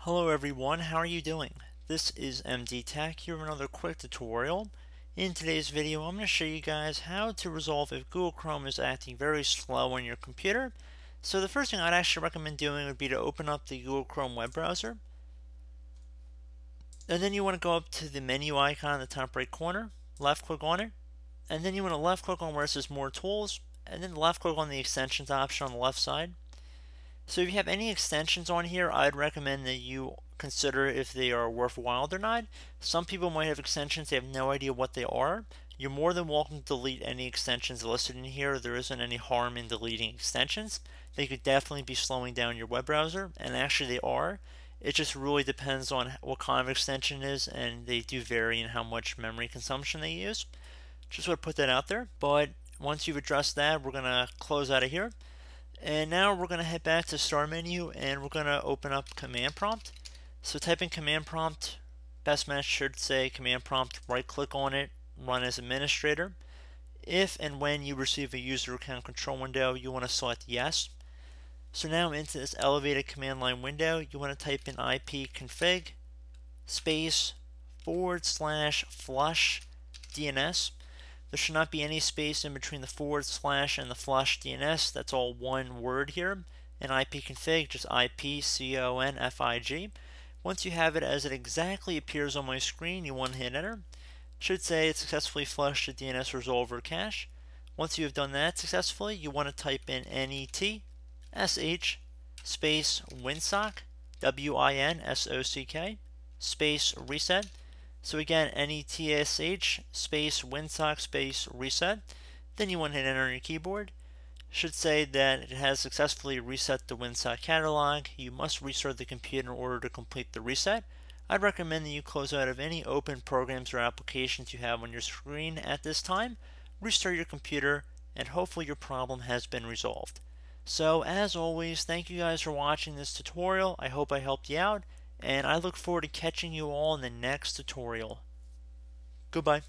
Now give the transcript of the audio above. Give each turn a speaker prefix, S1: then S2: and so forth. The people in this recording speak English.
S1: Hello everyone, how are you doing? This is MD Tech here with another quick tutorial. In today's video I'm going to show you guys how to resolve if Google Chrome is acting very slow on your computer. So the first thing I'd actually recommend doing would be to open up the Google Chrome web browser. And then you want to go up to the menu icon in the top right corner, left click on it, and then you want to left click on where it says more tools, and then left click on the extensions option on the left side. So if you have any extensions on here, I'd recommend that you consider if they are worthwhile or not. Some people might have extensions, they have no idea what they are. You're more than welcome to delete any extensions listed in here. There isn't any harm in deleting extensions. They could definitely be slowing down your web browser, and actually they are. It just really depends on what kind of extension it is, and they do vary in how much memory consumption they use. Just want to put that out there. But once you've addressed that, we're going to close out of here. And now we're going to head back to start menu and we're going to open up command prompt. So type in command prompt, best match should say command prompt, right click on it, run as administrator. If and when you receive a user account control window, you want to select yes. So now into this elevated command line window, you want to type in ipconfig space forward slash flush DNS. There should not be any space in between the forward slash and the flush DNS. That's all one word here. And ipconfig, just ipconfig. Once you have it as it exactly appears on my screen, you want to hit enter. It should say it successfully flushed the DNS resolver cache. Once you have done that successfully, you want to type in net sh space winsock, W-I-N-S-O-C-K, space reset. So again, netsh space winsock space reset. Then you want to hit enter on your keyboard. Should say that it has successfully reset the Winsock catalog. You must restart the computer in order to complete the reset. I'd recommend that you close out of any open programs or applications you have on your screen at this time, restart your computer, and hopefully your problem has been resolved. So as always, thank you guys for watching this tutorial. I hope I helped you out, and I look forward to catching you all in the next tutorial. Goodbye.